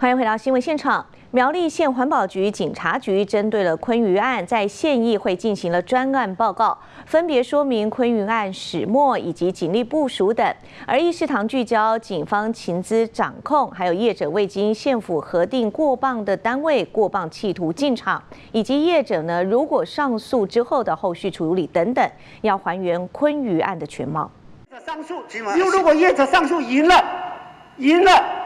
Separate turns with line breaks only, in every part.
欢迎回到新闻现场。苗栗县环保局警察局针对了昆鱼案，在县议会进行了专案报告，分别说明昆鱼案始末以及警力部署等。而议事堂聚焦警方情资掌控，还有业者未经县府核定过磅的单位过磅企图进场，以及业者呢如果上诉之后的后续处理等等，要还原昆鱼案的全貌。
上诉，因为如果业者上诉赢了，赢了。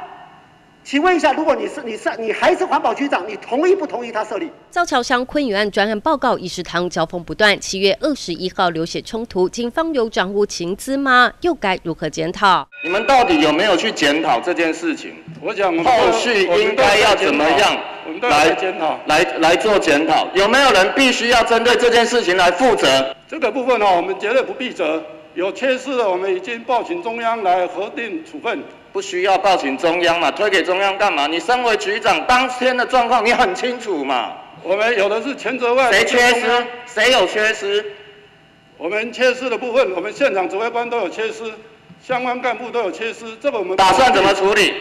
请问一下，如果你是你是你还是环保局长，你同意不同意他设立？
造桥乡昆宇案专案报告，议事堂交锋不断。七月二十一号流血冲突，警方有掌握情资吗？又该如何检讨？
你们到底有没有去检讨这件事情？
我讲
后续应该要怎么样
来检讨？
来来做检讨？有没有人必须要针对这件事情来负责？
这个部分呢，我们绝对不必责。有缺失的，我们已经报请中央来核定处分。
不需要报请中央嘛？推给中央干嘛？你身为局长，当天的状况你很清楚嘛？
我们有的是全责外，
谁缺失？谁有缺失？
我们缺失的部分，我们现场指挥官都有缺失，相关干部都有缺失，这个我们
打算怎么处理？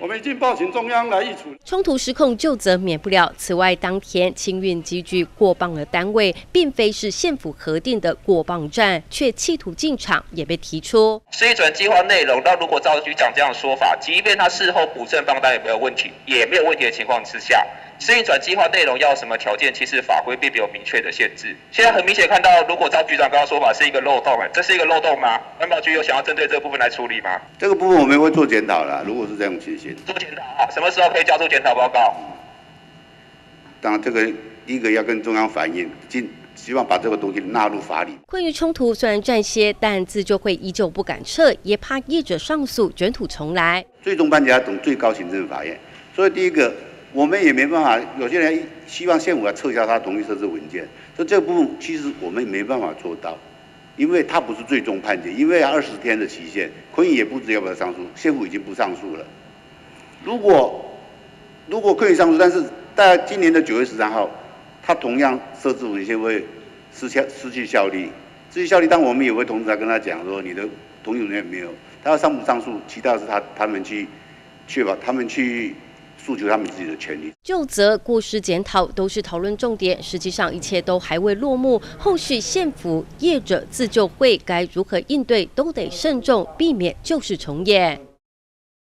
我们已经报请中央来议处。
冲突失控，就责免不了。此外，当天清运机具过磅的单位，并非是县府核定的过磅站，却企图进场，也被提出。
一准计划内容，那如果赵局长这样说法，即便他事后补正帮单也没有问题，也没有问题的情况之下。适应转计划内容要什么条件？其实法规并没有明确的限制。现在很明显看到，如果赵局长刚刚说法是一个漏洞，哎，这是一个漏洞吗？环保局有想要针对这部分来处理吗？
这个部分我们会做检讨啦。如果是这种情形，
做检讨啊？什么时候可以交出检讨报告？
当然，这个第一个要跟中央反映，尽希望把这个东西纳入法理。
关于冲突虽然暂歇，但自救会依旧不敢撤，也怕业者上诉卷土重来。
最终判决要等最高行政法院，所以第一个。我们也没办法，有些人希望县府来撤销他同意设置文件，所以这部分其实我们没办法做到，因为他不是最终判决，因为二十天的期限，昆宇也不知要不要上诉，县府已经不上诉了。如果如果可以上诉，但是在今年的九月十三号，他同样设置文件会失效失去效力，失去效力，但我们也会同时来跟他讲说，你的同意文件没有，他要上不上诉，其他是他他们去确保他们去。诉求他们自己的权利，
就责过失检讨都是讨论重点。实际上，一切都还未落幕，后续县府业者自救会该如何应对，都得慎重，避免旧事重演。